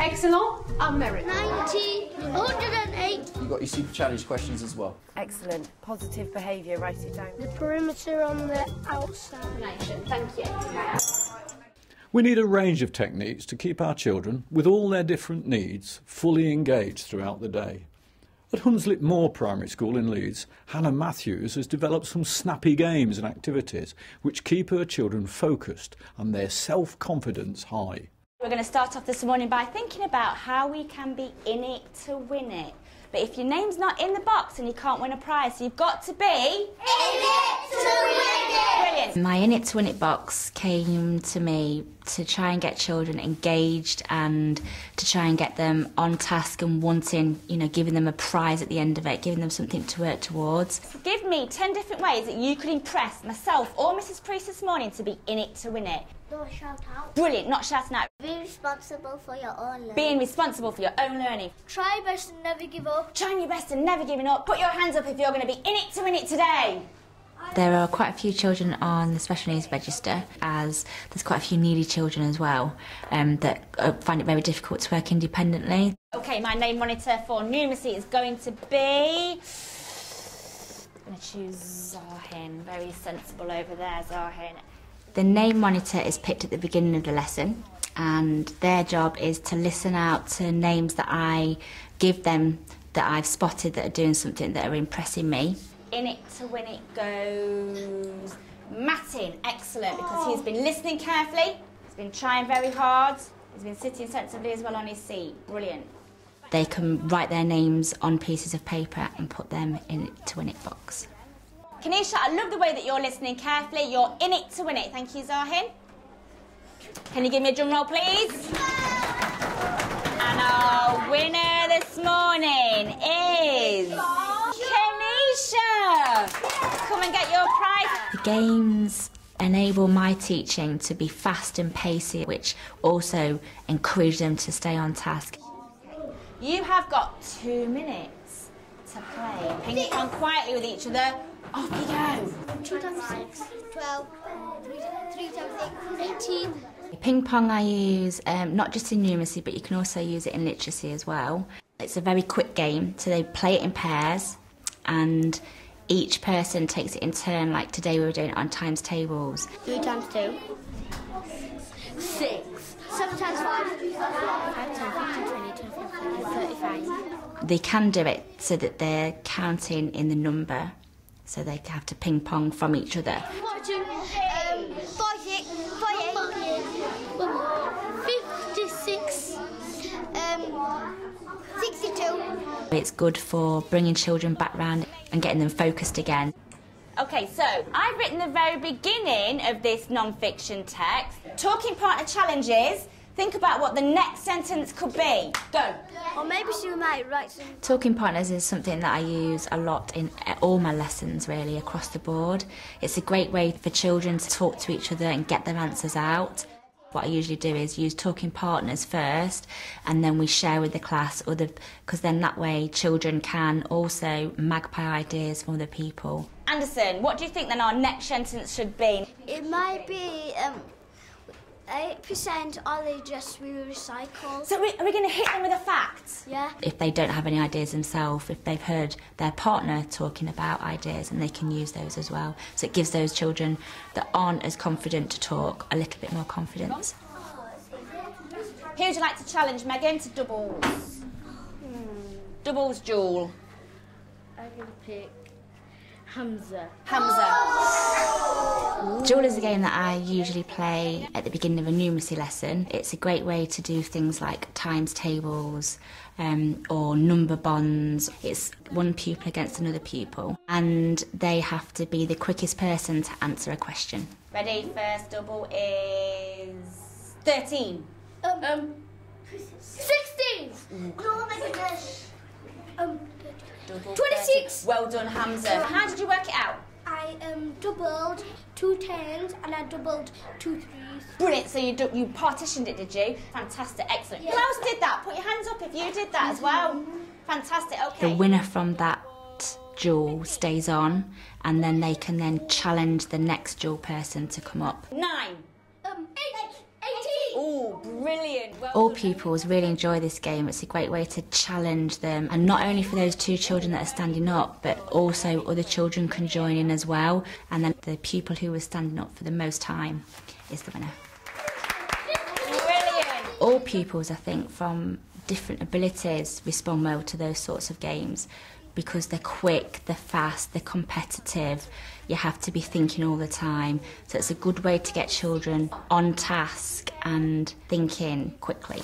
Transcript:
Excellent, on merit. 90, 108. You've got your super challenge questions as well. Excellent. Positive behaviour, write it down. The perimeter on the outside. Thank you. We need a range of techniques to keep our children, with all their different needs, fully engaged throughout the day. At Hunslet Moor Primary School in Leeds, Hannah Matthews has developed some snappy games and activities which keep her children focused and their self-confidence high. We're going to start off this morning by thinking about how we can be in it to win it. But if your name's not in the box and you can't win a prize, you've got to be in it to win it. Brilliant. My In It to Win It box came to me to try and get children engaged and to try and get them on task and wanting, you know, giving them a prize at the end of it, giving them something to work towards. Give me 10 different ways that you could impress myself or Mrs. Priest this morning to be in it to win it. Don't shout out. Brilliant, not shouting out. Be responsible for your own learning. Being responsible for your own learning. Try your best and never give up. Trying your best and never giving up. Put your hands up if you're going to be in it to win it today. There are quite a few children on the special needs register, as there's quite a few needy children as well um, that uh, find it very difficult to work independently. Okay, my name monitor for numeracy is going to be. I'm going to choose Zahin. Very sensible over there, Zahin. The name monitor is picked at the beginning of the lesson, and their job is to listen out to names that I give them that I've spotted that are doing something that are impressing me. In it to win it goes Mattin. Excellent, because he's been listening carefully, he's been trying very hard, he's been sitting sensibly as well on his seat. Brilliant. They can write their names on pieces of paper and put them in it to win it box. Kanisha, I love the way that you're listening carefully. You're in it to win it. Thank you, Zahin. Can you give me a drum roll, please? And our winner this morning is Kanisha. Come and get your prize. The games enable my teaching to be fast and pacey, which also encourage them to stay on task. You have got two minutes to play ping pong quietly with each other. Off you go. 2 times 6, 12. 3, 3 times 6, 18. Ping pong I use um, not just in numeracy, but you can also use it in literacy as well. It's a very quick game, so they play it in pairs, and each person takes it in turn. Like today, we were doing it on times tables. 3 times 2. 6. 7 times 5. 5 times 15, 20, 25, 35. They can do it so that they're counting in the number, so they have to ping pong from each other. 42. Um, 46. 48. 56. Um, 62. It's good for bringing children back round and getting them focused again. Okay, so I've written the very beginning of this non-fiction text. Talking partner challenges. Think about what the next sentence could be. Go. Or maybe she might write some. Talking partners is something that I use a lot in all my lessons, really, across the board. It's a great way for children to talk to each other and get their answers out. What I usually do is use talking partners first, and then we share with the class other, because then that way children can also magpie ideas from other people. Anderson, what do you think then our next sentence should be? It might be um, 8% are they just we recycle. So we, are we going to hit them with a fact? Yeah. If they don't have any ideas themselves, if they've heard their partner talking about ideas, and they can use those as well. So it gives those children that aren't as confident to talk a little bit more confidence. Who would you like to challenge, Megan, to doubles? Hmm. Doubles duel. I'm gonna pick Hamza. Hamza. Duel is a game that I usually play at the beginning of a numeracy lesson. It's a great way to do things like times tables um, or number bonds. It's one pupil against another pupil, and they have to be the quickest person to answer a question. Ready? First double is 13. Um, um 16! Oh my goodness. Um, Double 26. 13. Well done, Hamza. How did you work it out? I um doubled two tens and I doubled two threes. Brilliant. So you you partitioned it, did you? Fantastic. Excellent. Who Yeah. else did that? Put your hands up if you did that as well. Fantastic. Okay. The winner from that duel stays on, and then they can then challenge the next duel person to come up. Nine. Um, eight, 18. Ooh, Oh, brilliant. Well All pupils really enjoy this game. It's a great way to challenge them, and not only for those two children that are standing up, but also other children can join in as well. And then the pupil who was standing up for the most time is the winner. Brilliant. All pupils, I think, from different abilities respond well to those sorts of games because they're quick, they're fast, they're competitive. You have to be thinking all the time. So it's a good way to get children on task and thinking quickly.